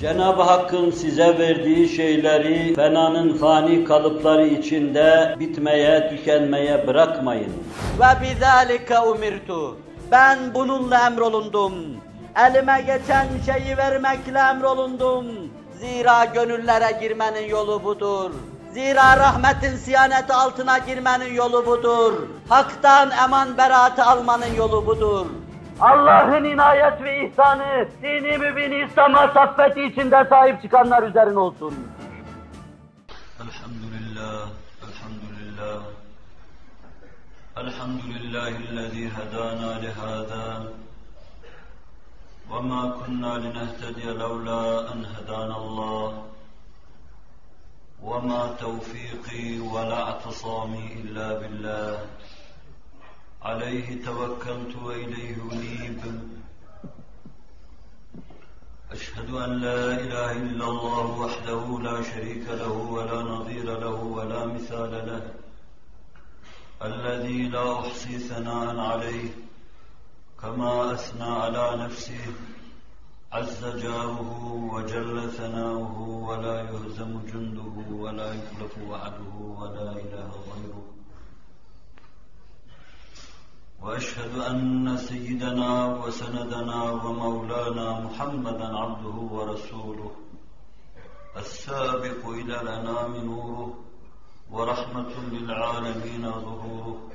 Cenab-ı Hakk'ın size verdiği şeyleri fenanın fani kalıpları içinde bitmeye, tükenmeye bırakmayın. Ve bizalike umirtu. Ben bununla emrolundum. Elime geçen şeyi vermekle emrolundum. Zira gönüllere girmenin yolu budur. Zira rahmetin siyaneti altına girmenin yolu budur. Hak'tan eman beraatı almanın yolu budur. Allah'ın inayet ve ihsanı, dini mübin İslam'a saffeti içinde sahip çıkanlar üzerine olsun. Elhamdülillah, elhamdülillah. Elhamdülillahillezî hedâna lihâzâ. وما كنا لنهتدي لولا أن هدانا الله وما توفيقي ولا اعتصامي إلا بالله عليه توكلت وإليه أنيب. أشهد أن لا إله إلا الله وحده لا شريك له ولا نظير له ولا مثال له. الذي لا أحصي ثناء عليه كما أثنى على نفسه. عز جاره وجل ثناؤه ولا يهزم جنده ولا يخلف وعده ولا إله غيره. وأشهد أن سيدنا وسندنا ومولانا محمدا عبده ورسوله السابق إلى الأنام نوره ورحمة للعالمين ظهوره.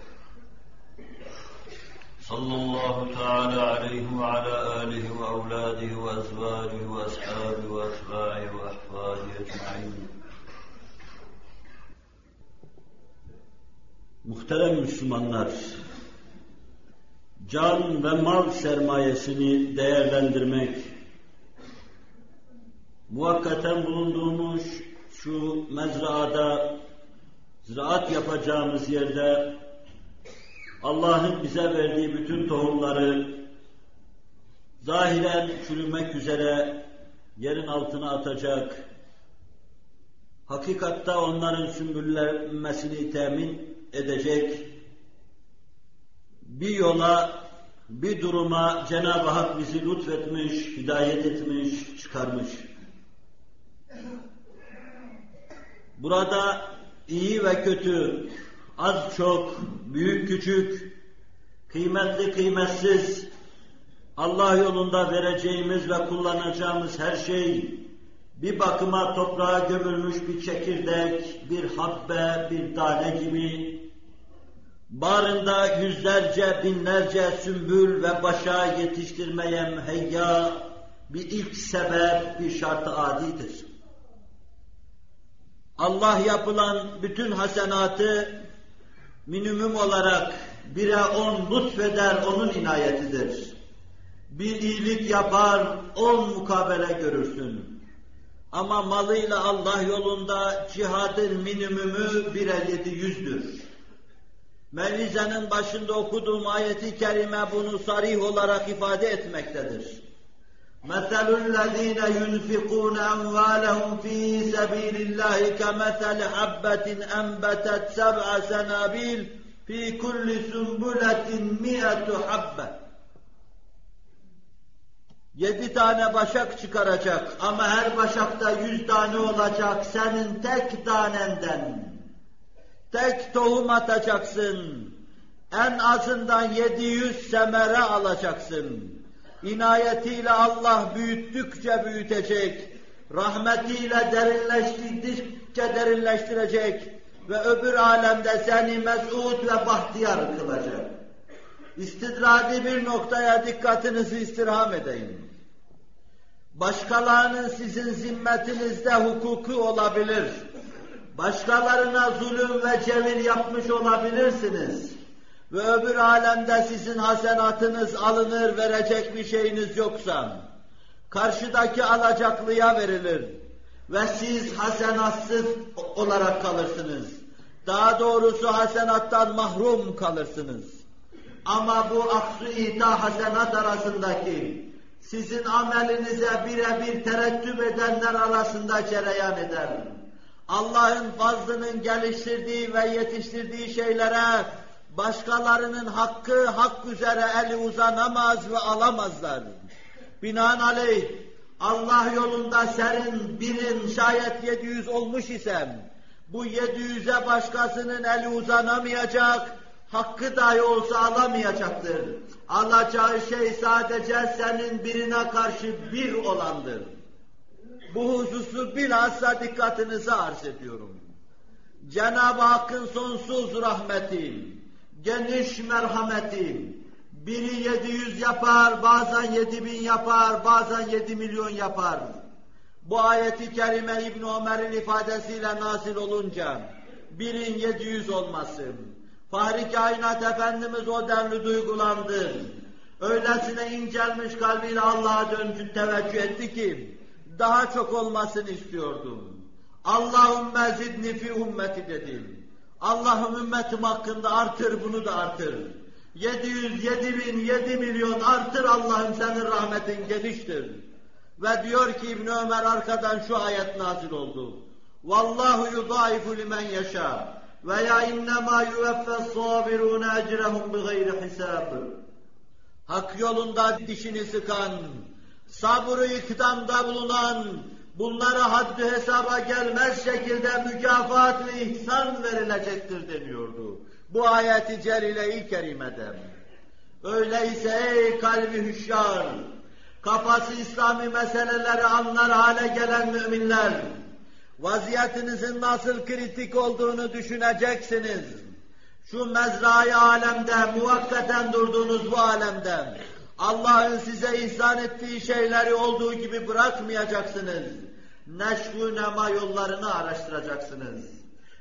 صلى الله تعالى عليه وعلى آله وأولاده وأزواجه وأصحابه وأتباعه وأحفاده أجمعين. Muhterem Müslümanlar, can ve mal sermayesini değerlendirmek, muhakkaten bulunduğumuz şu mezraada, ziraat yapacağımız yerde Allah'ın bize verdiği bütün tohumları zahiren çürümek üzere yerin altına atacak, hakikatta onların sümbüllenmesini temin edecek, bir yola, bir duruma Cenab-ı Hak bizi lütfetmiş, hidayet etmiş, çıkarmış. Burada iyi ve kötü, az çok, büyük küçük, kıymetli kıymetsiz, Allah yolunda vereceğimiz ve kullanacağımız her şey, bir bakıma toprağa gömülmüş bir çekirdek, bir habbe, bir tane gibi, Barında yüzlerce, binlerce sümbül ve başa yetiştirmeye müheyya bir ilk sebep, bir şart-ı adidir. Allah yapılan bütün hasenatı minimum olarak bire on lütfeder, onun inayetidir. Bir iyilik yapar, on mukabele görürsün. Ama malıyla Allah yolunda cihadın minimumu bire yedi yüzdür. Mevliza'nın başında okuduğum ayeti kerime bunu sarih olarak ifade etmektedir. مَثَلُ الَّذ۪ينَ يُنْفِقُونَ أَمْوَالَهُمْ ف۪ي سَب۪يلِ اللّٰهِ كَمَثَلِ حَبَّةٍ أَنْبَتَتْ سَبْعَ سَنَابِيلٍ ف۪ي كُلِّ سُنْبُلَةٍ مِئَةُ حَبَّةٍ Yedi tane başak çıkaracak ama her başakta yüz tane olacak senin tek tanenden. Tek tohum atacaksın. En azından 700 semere alacaksın. İnayetiyle Allah büyüttükçe büyütecek. Rahmetiyle derinleştirdikçe derinleştirecek. Ve öbür alemde seni mesut ve bahtiyar kılacak. İstidradi bir noktaya dikkatinizi istirham edeyim. Başkalarının sizin zimmetinizde hukuku olabilir başkalarına zulüm ve cevir yapmış olabilirsiniz. Ve öbür alemde sizin hasenatınız alınır, verecek bir şeyiniz yoksa, karşıdaki alacaklıya verilir ve siz hasenatsız olarak kalırsınız. Daha doğrusu hasenattan mahrum kalırsınız. Ama bu aksu ita hasenat arasındaki sizin amelinize birebir terettüp edenler arasında cereyan eder. Allah'ın fazlının geliştirdiği ve yetiştirdiği şeylere başkalarının hakkı hak üzere eli uzanamaz ve alamazlar. Binaenaleyh Allah yolunda senin birin şayet 700 olmuş isem bu 700'e başkasının eli uzanamayacak, hakkı dahi olsa alamayacaktır. Alacağı şey sadece senin birine karşı bir olandır. Bu hususu bilhassa dikkatinize arz ediyorum. Cenab-ı Hakk'ın sonsuz rahmeti, geniş merhameti, biri 700 yapar, bazen 7000 yapar, bazen 7 milyon yapar. Bu ayeti kerime İbn Ömer'in ifadesiyle nazil olunca birin 700 olması. Fahri Kainat Efendimiz o denli duygulandı. Öylesine incelmiş kalbiyle Allah'a döndü teveccüh etti ki daha çok olmasını istiyordum. Allahümme zidni fi ümmeti dedim. Allah'ım ümmetim hakkında artır bunu da artır. 700, 7 bin, 7 milyon artır Allah'ım senin rahmetin geniştir. Ve diyor ki İbn Ömer arkadan şu ayet nazil oldu. Vallahu yudaifu limen yeşâ veya innema yuvaffes sabirun ecrehum bigayri hisab. Hak yolunda dişini sıkan, sabrı ikdamda bulunan, bunlara haddi hesaba gelmez şekilde mükafat ve ihsan verilecektir deniyordu. Bu ayeti celile-i kerimede. Öyleyse ey kalbi hüşyar, kafası İslami meseleleri anlar hale gelen müminler, vaziyetinizin nasıl kritik olduğunu düşüneceksiniz. Şu mezrayı alemde, muvakkaten durduğunuz bu alemde, Allah'ın size ihsan ettiği şeyleri olduğu gibi bırakmayacaksınız. Neşvu nema yollarını araştıracaksınız.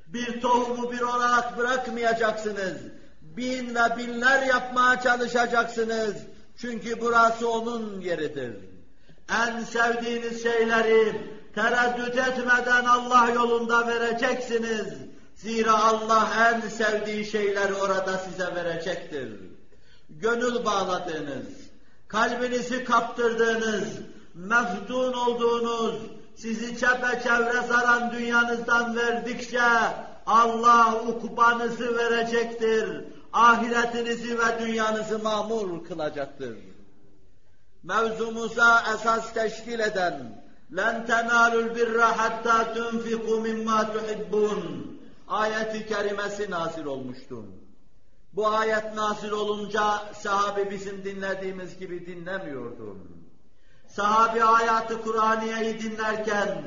Bir tohumu bir olarak bırakmayacaksınız. Bin ve binler yapmaya çalışacaksınız. Çünkü burası onun yeridir. En sevdiğiniz şeyleri tereddüt etmeden Allah yolunda vereceksiniz. Zira Allah en sevdiği şeyleri orada size verecektir. Gönül bağladığınız, kalbinizi kaptırdığınız, meftun olduğunuz, sizi çepeçevre saran dünyanızdan verdikçe Allah ukubanızı verecektir. Ahiretinizi ve dünyanızı mamur kılacaktır. Mevzumuza esas teşkil eden لَنْ تَنَالُوا الْبِرَّ حَتَّى تُنْفِقُوا مِمَّا تُحِبُّونَ ayeti kerimesi nazil olmuştu. Bu ayet nazil olunca sahabi bizim dinlediğimiz gibi dinlemiyordu. Sahabi hayatı Kur'aniye'yi dinlerken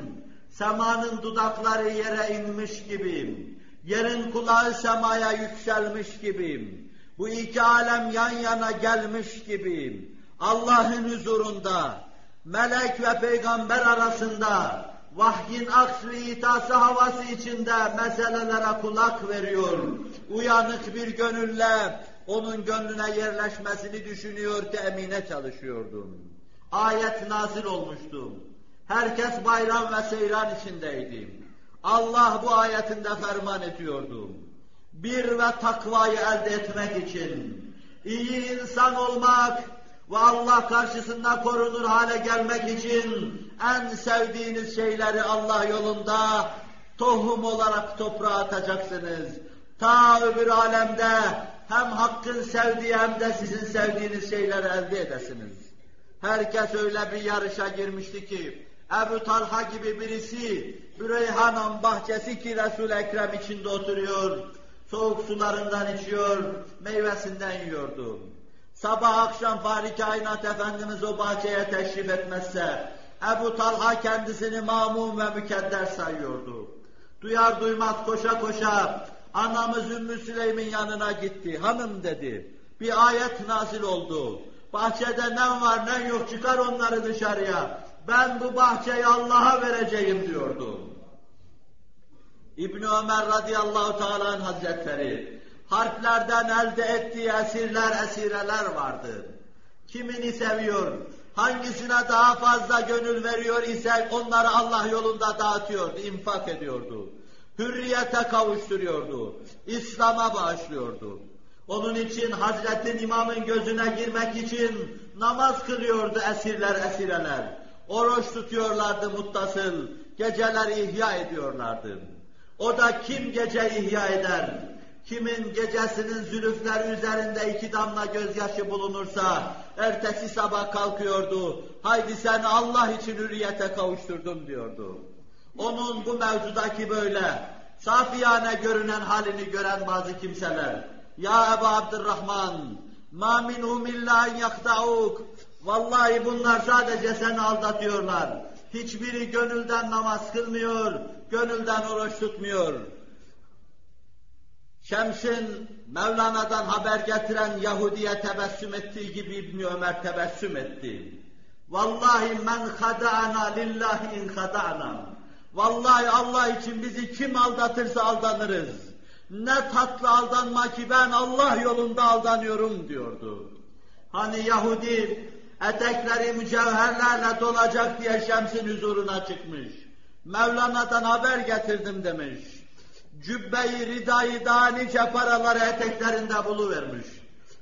semanın dudakları yere inmiş gibi, yerin kulağı semaya yükselmiş gibi, bu iki alem yan yana gelmiş gibi, Allah'ın huzurunda, melek ve peygamber arasında, vahyin aks ve itası havası içinde meselelere kulak veriyor. Uyanık bir gönülle onun gönlüne yerleşmesini düşünüyor, temine çalışıyordum. Ayet nazil olmuştu. Herkes bayram ve seyran içindeydi. Allah bu ayetinde ferman ediyordu. Bir ve takvayı elde etmek için, iyi insan olmak ve Allah karşısında korunur hale gelmek için en sevdiğiniz şeyleri Allah yolunda tohum olarak toprağa atacaksınız. Ta öbür alemde hem Hakk'ın sevdiği hem de sizin sevdiğiniz şeyleri elde edesiniz. Herkes öyle bir yarışa girmişti ki, Ebu Talha gibi birisi, Büreyhanan bahçesi ki Resul-i Ekrem içinde oturuyor, soğuk sularından içiyor, meyvesinden yiyordu. Sabah akşam Fahri Kainat Efendimiz o bahçeye teşrif etmezse, Ebu Talha kendisini mamum ve mükedder sayıyordu. Duyar duymaz koşa koşa anamız Ümmü Süleym'in yanına gitti. Hanım dedi, bir ayet nazil oldu. Bahçede ne var ne yok çıkar onları dışarıya. Ben bu bahçeyi Allah'a vereceğim diyordu. İbn Ömer radıyallahu teala hazretleri harplerden elde ettiği esirler, esireler vardı. Kimini seviyor, hangisine daha fazla gönül veriyor ise onları Allah yolunda dağıtıyordu, infak ediyordu. Hürriyete kavuşturuyordu, İslam'a bağışlıyordu. Onun için Hazretin İmam'ın gözüne girmek için namaz kılıyordu esirler, esireler. Oruç tutuyorlardı muttasıl, geceler ihya ediyorlardı. O da kim gece ihya eder, Kimin gecesinin zülüfleri üzerinde iki damla gözyaşı bulunursa, ertesi sabah kalkıyordu, haydi seni Allah için hürriyete kavuşturdum diyordu. Onun bu mevzudaki böyle, safiyane görünen halini gören bazı kimseler, Ya Ebu Abdurrahman, ma minhum illa en vallahi bunlar sadece seni aldatıyorlar. Hiçbiri gönülden namaz kılmıyor, gönülden oruç tutmuyor. Şems'in Mevlana'dan haber getiren Yahudi'ye tebessüm ettiği gibi İbni Ömer tebessüm etti. Vallahi men hada'ana lillahi in hada'na. Vallahi Allah için bizi kim aldatırsa aldanırız. Ne tatlı aldanma ki ben Allah yolunda aldanıyorum diyordu. Hani Yahudi etekleri mücevherlerle dolacak diye Şems'in huzuruna çıkmış. Mevlana'dan haber getirdim demiş. Cübbeyi, ridayı daha nice paraları eteklerinde buluvermiş.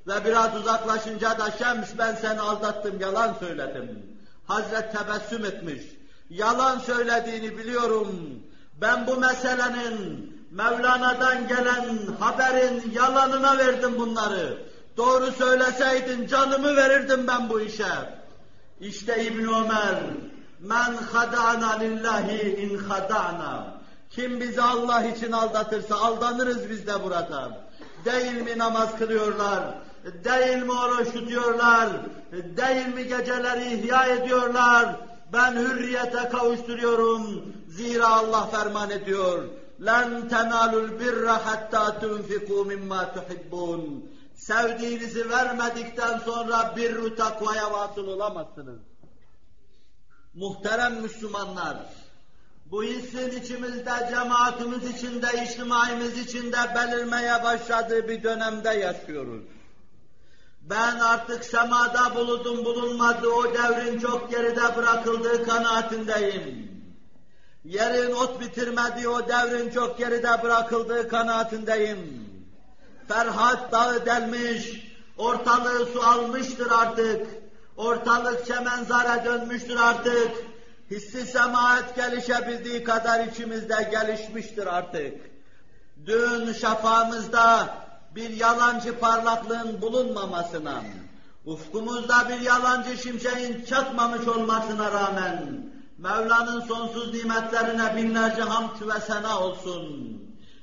Ve biraz uzaklaşınca da Şems ben seni aldattım, yalan söyledim. Hazret tebessüm etmiş. Yalan söylediğini biliyorum. Ben bu meselenin Mevlana'dan gelen haberin yalanına verdim bunları. Doğru söyleseydin canımı verirdim ben bu işe. İşte İbn Ömer, men hada'na lillahi in hada'na. Kim bizi Allah için aldatırsa aldanırız biz de burada. Değil mi namaz kılıyorlar? Değil mi oruç tutuyorlar? Değil mi geceleri ihya ediyorlar? Ben hürriyete kavuşturuyorum. Zira Allah ferman ediyor. لَنْ تَنَالُوا الْبِرَّ حَتَّى تُنْفِقُوا مِمَّا تُحِبُّونَ Sevdiğinizi vermedikten sonra birru takvaya vasıl olamazsınız. Muhterem Müslümanlar, bu hissin içimizde, cemaatimiz içinde, içtimaimiz içinde belirmeye başladığı bir dönemde yaşıyoruz. Ben artık semada bulundum bulunmadı o devrin çok geride bırakıldığı kanaatindeyim. Yerin ot bitirmediği o devrin çok geride bırakıldığı kanaatindeyim. Ferhat dağı delmiş, ortalığı su almıştır artık. Ortalık çemenzara dönmüştür artık. Hissi semaat gelişebildiği kadar içimizde gelişmiştir artık. Dün şafağımızda bir yalancı parlaklığın bulunmamasına, ufkumuzda bir yalancı şimşeğin çatmamış olmasına rağmen, Mevla'nın sonsuz nimetlerine binlerce hamd ve sena olsun.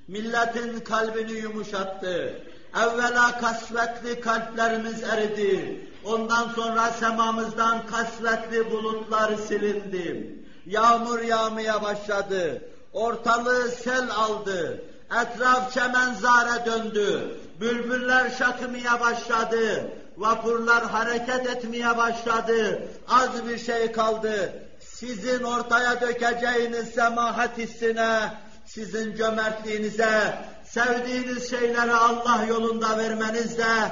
Milletin kalbini yumuşattı. Evvela kasvetli kalplerimiz eridi. Ondan sonra semamızdan kasvetli bulutlar silindi. Yağmur yağmaya başladı. Ortalığı sel aldı. Etraf çemenzare döndü. Bülbüller şakımaya başladı. Vapurlar hareket etmeye başladı. Az bir şey kaldı. Sizin ortaya dökeceğiniz semahat hissine, sizin cömertliğinize, sevdiğiniz şeyleri Allah yolunda vermenizde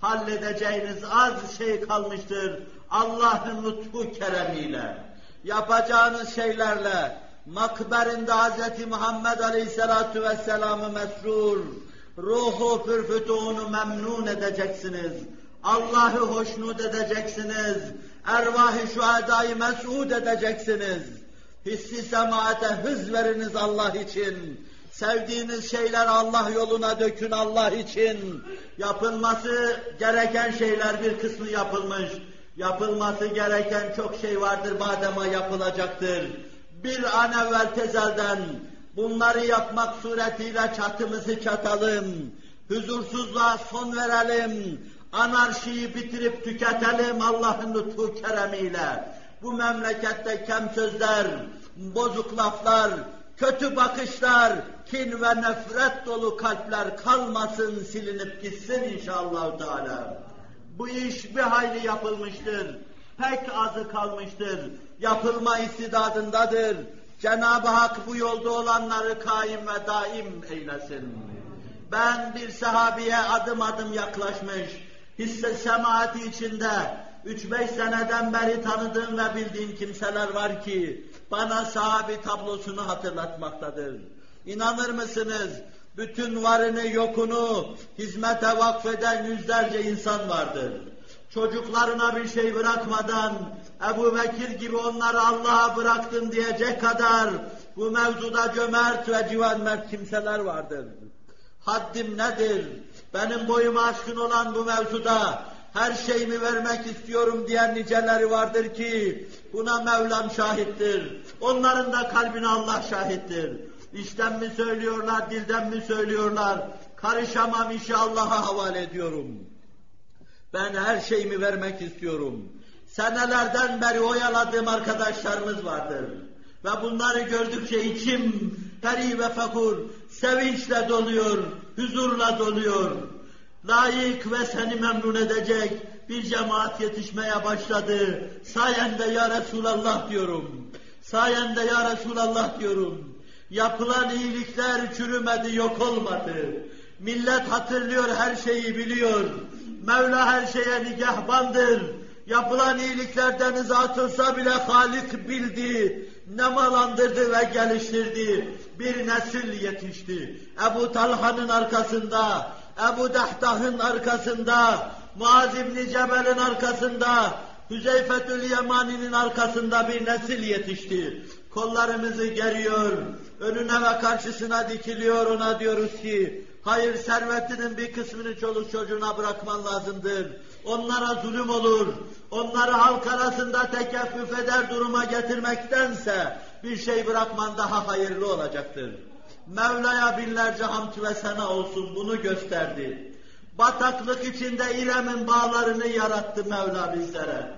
halledeceğiniz az şey kalmıştır. Allah'ın lütfu keremiyle, yapacağınız şeylerle, makberinde Hz. Muhammed Aleyhisselatu Vesselam'ı mesrur, ruhu pürfütuğunu memnun edeceksiniz. Allah'ı hoşnut edeceksiniz. Ervah-ı şuhadayı mes'ud edeceksiniz. Hissi semaate hız veriniz Allah için. Sevdiğiniz şeyler Allah yoluna dökün Allah için. Yapılması gereken şeyler bir kısmı yapılmış. Yapılması gereken çok şey vardır badema yapılacaktır. Bir an evvel tezelden bunları yapmak suretiyle çatımızı çatalım. Huzursuzluğa son verelim. Anarşiyi bitirip tüketelim Allah'ın lütfu keremiyle. Bu memlekette kem sözler, bozuk laflar, kötü bakışlar, kin ve nefret dolu kalpler kalmasın, silinip gitsin inşallah Teala. Bu iş bir hayli yapılmıştır. Pek azı kalmıştır. Yapılma istidadındadır. Cenab-ı Hak bu yolda olanları kaim ve daim eylesin. Ben bir sahabiye adım adım yaklaşmış, hisse semaati içinde üç beş seneden beri tanıdığım ve bildiğim kimseler var ki bana sahabi tablosunu hatırlatmaktadır. İnanır mısınız? Bütün varını yokunu hizmete vakfeden yüzlerce insan vardır. Çocuklarına bir şey bırakmadan Ebu Bekir gibi onları Allah'a bıraktım diyecek kadar bu mevzuda cömert ve civan mert kimseler vardır. Haddim nedir? Benim boyuma aşkın olan bu mevzuda her şeyimi vermek istiyorum diyen niceleri vardır ki buna Mevlam şahittir. Onların da kalbine Allah şahittir. İşten mi söylüyorlar, dilden mi söylüyorlar? Karışamam işi Allah'a havale ediyorum. Ben her şeyimi vermek istiyorum. Senelerden beri oyaladığım arkadaşlarımız vardır. Ve bunları gördükçe içim peri ve fakur sevinçle doluyor, huzurla doluyor. Layık ve seni memnun edecek bir cemaat yetişmeye başladı. Sayende ya Resulallah diyorum. Sayende ya Resulallah diyorum. Yapılan iyilikler çürümedi, yok olmadı. Millet hatırlıyor, her şeyi biliyor. Mevla her şeye nigahbandır. Yapılan iyilikler denize atılsa bile Halik bildi, nemalandırdı ve geliştirdi. Bir nesil yetişti. Ebu Talha'nın arkasında, Ebu Dehtah'ın arkasında, Muaz İbni Cebel'in arkasında, Hüzeyfetül Yemani'nin arkasında bir nesil yetişti. Kollarımızı geriyor, önüne ve karşısına dikiliyor, ona diyoruz ki, hayır servetinin bir kısmını çoluk çocuğuna bırakman lazımdır. Onlara zulüm olur, onları halk arasında tekeffüf eder duruma getirmektense bir şey bırakman daha hayırlı olacaktır. Mevla'ya binlerce hamd ve sena olsun bunu gösterdi. Bataklık içinde İrem'in bağlarını yarattı Mevla bizlere.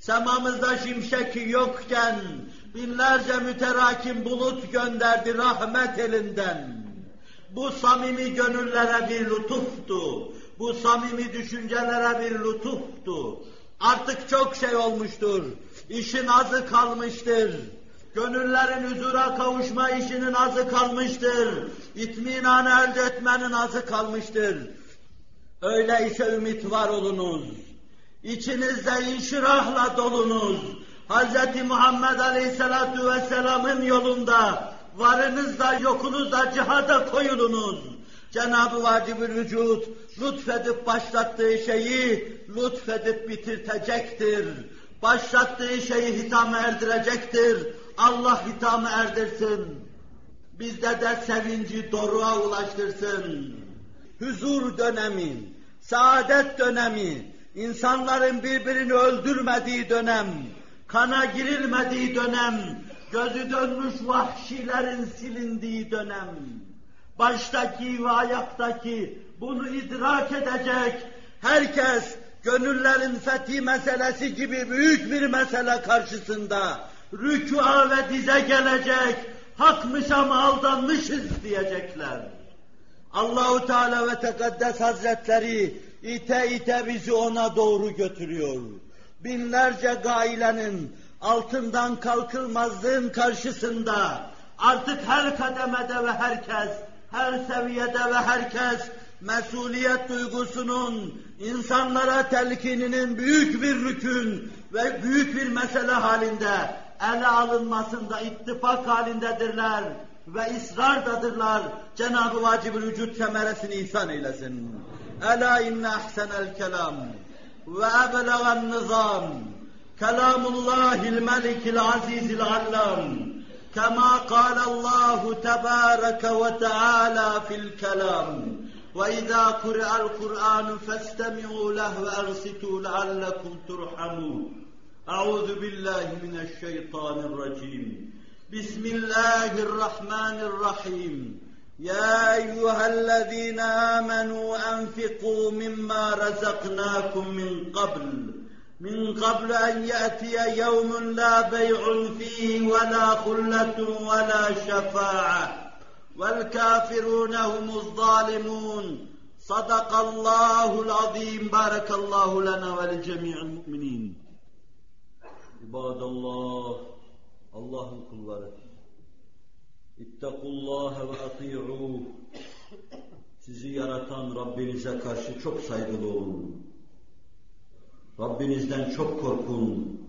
Semamızda şimşek yokken binlerce müterakim bulut gönderdi rahmet elinden. Bu samimi gönüllere bir lütuftu. Bu samimi düşüncelere bir lütuftu. Artık çok şey olmuştur. İşin azı kalmıştır. Gönüllerin huzura kavuşma işinin azı kalmıştır. İtminanı elde etmenin azı kalmıştır. Öyleyse ümit var olunuz. İçinizde inşirahla dolunuz. Hz. Muhammed Aleyhisselatü Vesselam'ın yolunda varınızda yokunuzda cihada koyulunuz. Cenab-ı Vacib-ül Vücud lütfedip başlattığı şeyi lütfedip bitirtecektir. Başlattığı şeyi hitama erdirecektir. Allah hitamı erdirsin. Bizde de sevinci doruğa ulaştırsın. Huzur dönemi, saadet dönemi, insanların birbirini öldürmediği dönem, kana girilmediği dönem, gözü dönmüş vahşilerin silindiği dönem, baştaki ve ayaktaki bunu idrak edecek herkes gönüllerin fethi meselesi gibi büyük bir mesele karşısında rükûa ve dize gelecek, hakmış ama aldanmışız diyecekler. Allahu Teala ve Tekaddes Hazretleri ite ite bizi ona doğru götürüyor. Binlerce gailenin altından kalkılmazlığın karşısında artık her kademede ve herkes, her seviyede ve herkes mesuliyet duygusunun insanlara telkininin büyük bir rükün ve büyük bir mesele halinde ele alınmasında ittifak halindedirler ve ısrardadırlar. Cenab-ı Vacib-ül Vücud semeresini ihsan eylesin. Ela inne ahsenel kelam ve eblegan nizam kelamullahil melikil azizil allam كما قال الله تبارك وتعالى في الكلام وإذا قرأ القرآن فاستمعوا له وأنصتوا لعلكم ترحمون أعوذ بالله من الشيطان الرجيم. بسم الله الرحمن الرحيم. يا أيها الذين آمنوا أنفقوا مما رزقناكم من قبل. من قبل أن يأتي يوم لا بيع فيه ولا خلة ولا شفاعة. والكافرون هم الظالمون. صدق الله العظيم. بارك الله لنا ولجميع المؤمنين. İbadallah, Allah'ın kulları. İttakullâhe ve ati'ûh. Sizi yaratan Rabbinize karşı çok saygılı olun. Rabbinizden çok korkun.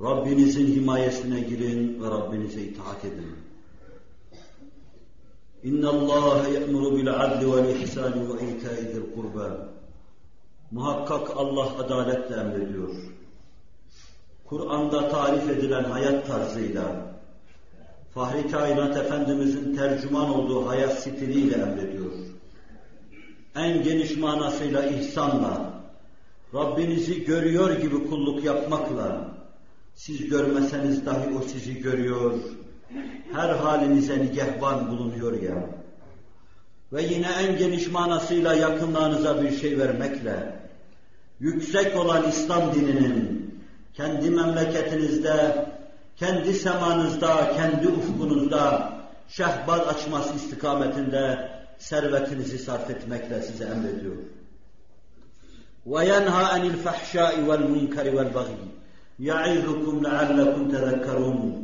Rabbinizin himayesine girin ve Rabbinize itaat edin. İnna Allah ya'muru bil adli vel ihsani ve ita'i zil kurba. Muhakkak Allah adaletle emrediyor. Kur'an'da tarif edilen hayat tarzıyla, Fahri Kainat Efendimizin tercüman olduğu hayat stiliyle emrediyor. en geniş manasıyla ihsanla, Rabbinizi görüyor gibi kulluk yapmakla, siz görmeseniz dahi o sizi görüyor, her halinize nigehban bulunuyor ya. Ve yine en geniş manasıyla yakınlarınıza bir şey vermekle, yüksek olan İslam dininin kendi memleketinizde, kendi semanızda, kendi ufkunuzda şehbal açması istikametinde servetinizi sarf etmekle size emrediyor. وَيَنْهَا عَنِ الْفَحْشَاءِ وَالْمُنْكَرِ وَالْبَغِيِ يَعِذُكُمْ لَعَلَّكُمْ تَذَكَّرُونَ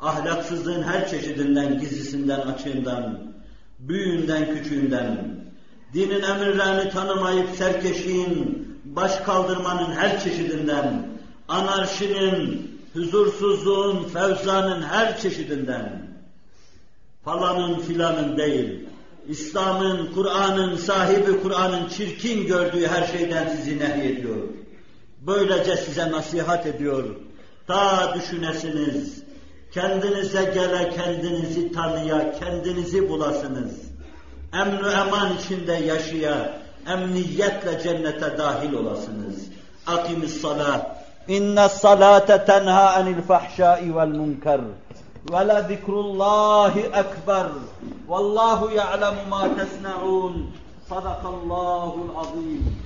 Ahlaksızlığın her çeşidinden, gizlisinden, açığından, büyüğünden, küçüğünden, dinin emirlerini tanımayıp serkeşliğin, baş kaldırmanın her çeşidinden, anarşinin, huzursuzluğun, fevzanın her çeşidinden, falanın filanın değil, İslam'ın, Kur'an'ın, sahibi Kur'an'ın çirkin gördüğü her şeyden sizi nehyediyor. Böylece size nasihat ediyor. Ta düşünesiniz, kendinize gele kendinizi tanıya, kendinizi bulasınız. Emn-i eman içinde yaşaya, emniyetle cennete dahil olasınız. Akimis salat. إن الصلاة تنهى عن الفحشاء والمنكر ولذكر الله أكبر والله يعلم ما تصنعون صدق الله العظيم